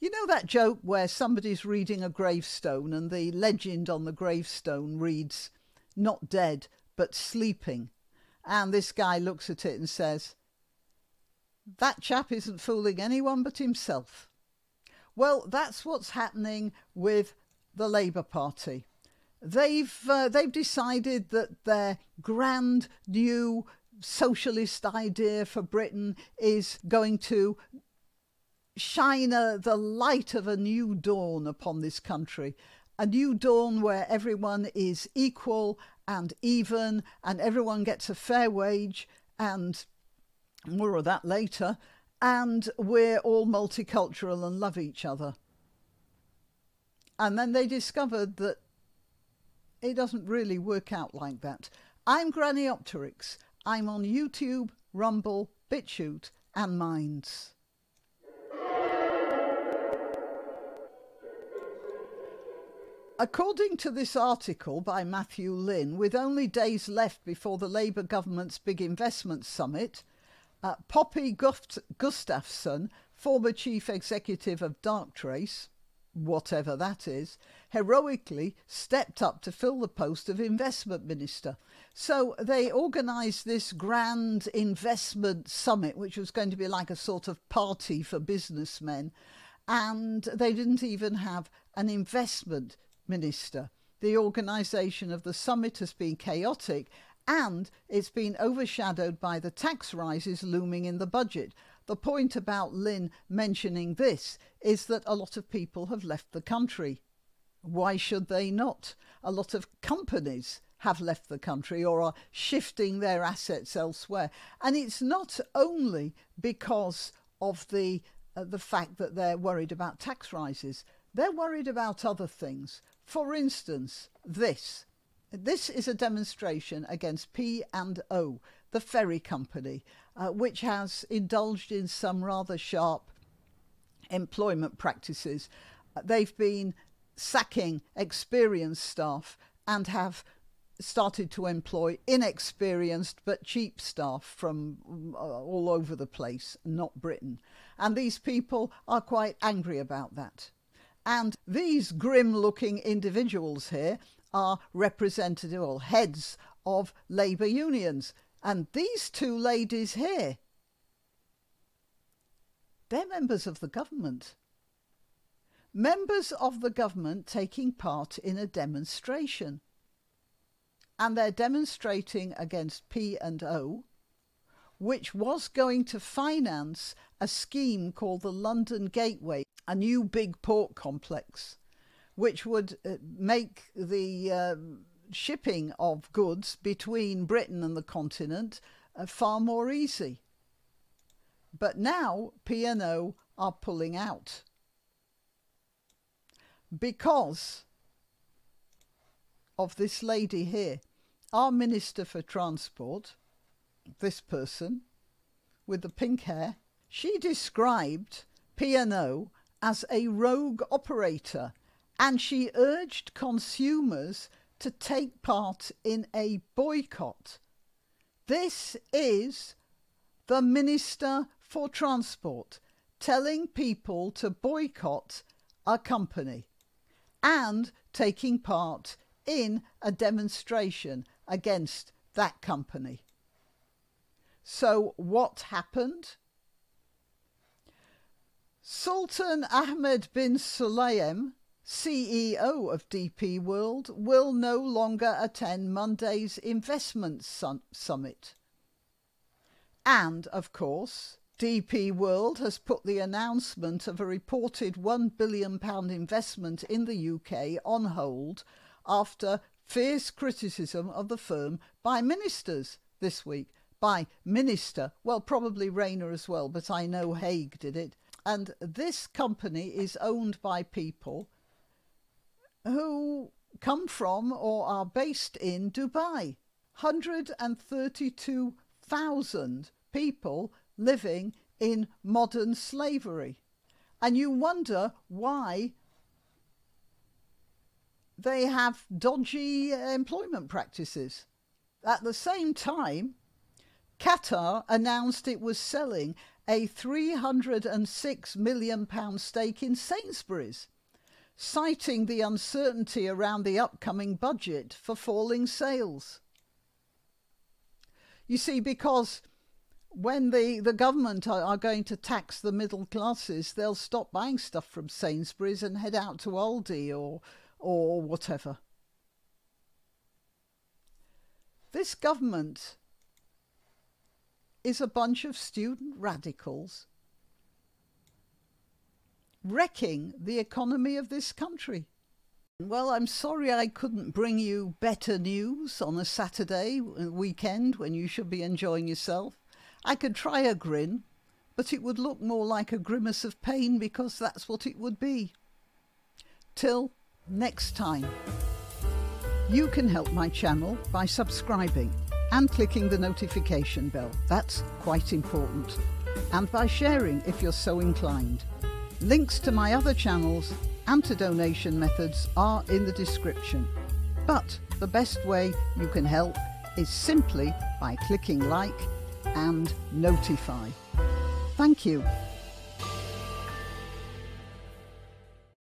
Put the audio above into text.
You know that joke where somebody's reading a gravestone and the legend on the gravestone reads, not dead, but sleeping. And this guy looks at it and says, That chap isn't fooling anyone but himself. Well, that's what's happening with the Labour Party. They've uh, they've decided that their grand new socialist idea for Britain is going to shine a, the light of a new dawn upon this country. A new dawn where everyone is equal and even, and everyone gets a fair wage, and more of that later, and we're all multicultural and love each other. And then they discovered that it doesn't really work out like that. I'm Granny. I'm on YouTube, Rumble, BitChute, and Minds. According to this article by Matthew Lynn, with only days left before the Labour government's big investment summit, uh, Poppy Gust- Gustafsson, former chief executive of Darktrace, whatever that is, heroically stepped up to fill the post of investment minister. So they organised this grand investment summit, which was going to be like a sort of party for businessmen. And they didn't even have an investment Minister. The organisation of the summit has been chaotic and it's been overshadowed by the tax rises looming in the budget. The point about Lynn mentioning this is that a lot of people have left the country. Why should they not? A lot of companies have left the country or are shifting their assets elsewhere. And it's not only because of the uh, the fact that they're worried about tax rises. They're worried about other things. For instance, this. This is a demonstration against P&O, the ferry company, uh, which has indulged in some rather sharp employment practices. Uh, they've been sacking experienced staff and have started to employ inexperienced but cheap staff from uh, all over the place, not Britain. And these people are quite angry about that. And these grim looking individuals here are representative or heads of labour unions. And these two ladies here, they're members of the government. Members of the government taking part in a demonstration. And they're demonstrating against P&O, which was going to finance a scheme called the London Gateway a new big port complex, which would uh, make the uh, shipping of goods between Britain and the continent uh, far more easy. But now P&O are pulling out because of this lady here. Our Minister for Transport, this person with the pink hair, she described P&O as a rogue operator and she urged consumers to take part in a boycott. This is the Minister for Transport telling people to boycott a company and taking part in a demonstration against that company. So, what happened? Sultan Ahmed bin Sulayem, CEO of DP World, will no longer attend Monday's investment summit. And, of course, DP World has put the announcement of a reported £1 billion investment in the UK on hold after fierce criticism of the firm by ministers this week. By minister, well, probably Rayner as well, but I know Haigh did it. And this company is owned by people who come from or are based in Dubai. 132,000 people living in modern slavery. And you wonder why they have dodgy employment practices. At the same time, Qatar announced it was selling a £306 million stake in Sainsbury's, citing the uncertainty around the upcoming budget for falling sales. You see, because when the, the government are, are, going to tax the middle classes, they'll stop buying stuff from Sainsbury's and head out to Aldi or or whatever. This government is a bunch of student radicals wrecking the economy of this country. Well, I'm sorry I couldn't bring you better news on a Saturday weekend when you should be enjoying yourself. I could try a grin, but it would look more like a grimace of pain because that's what it would be. Till next time. You can help my channel by subscribing and clicking the notification bell. That's quite important. And by sharing if you're so inclined. Links to my other channels and to donation methods are in the description. But the best way you can help is simply by clicking like and notify. Thank you.